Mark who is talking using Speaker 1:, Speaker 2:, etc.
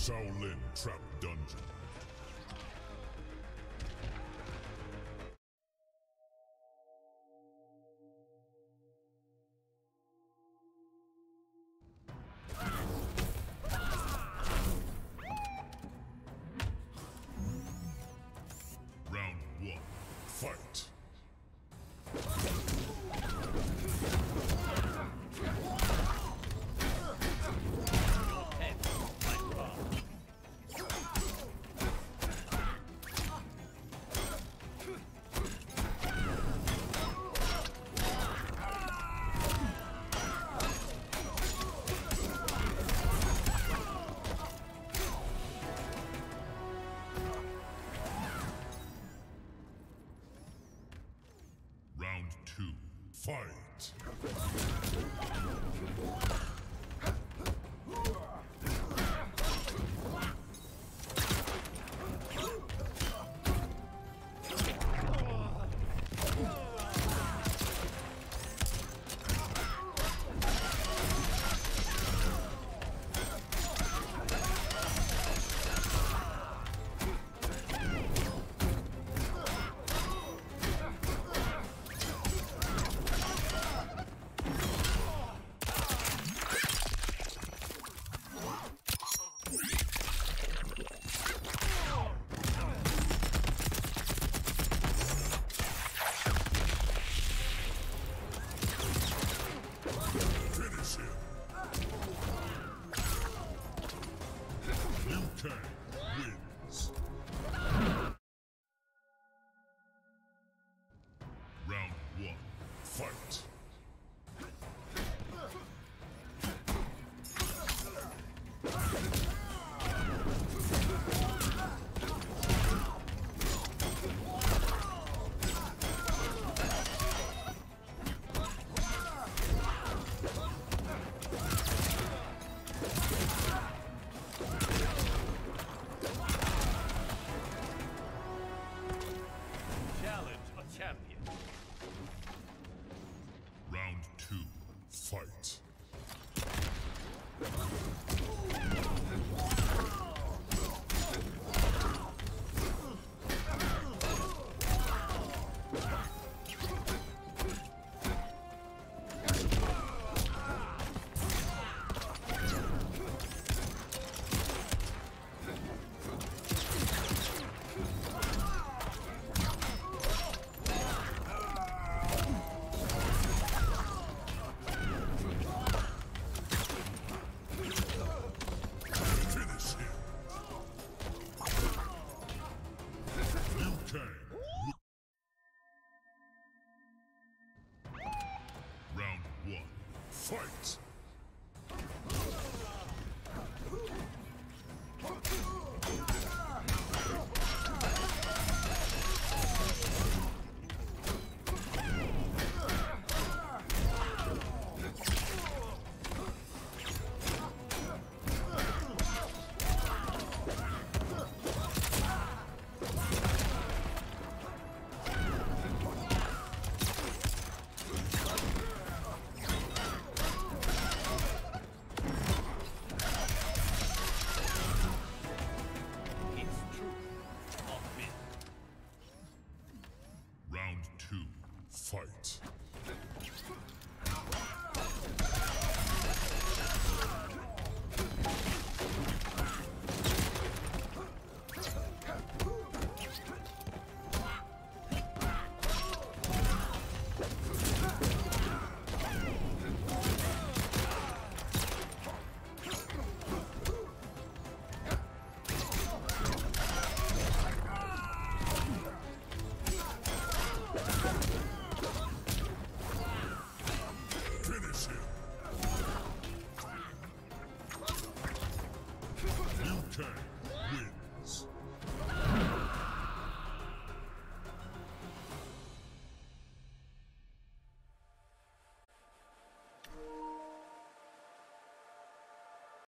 Speaker 1: Shaolin Trap Dungeon. Round one, fight. Fight. Kang wins. Round one, fight. Liu fight.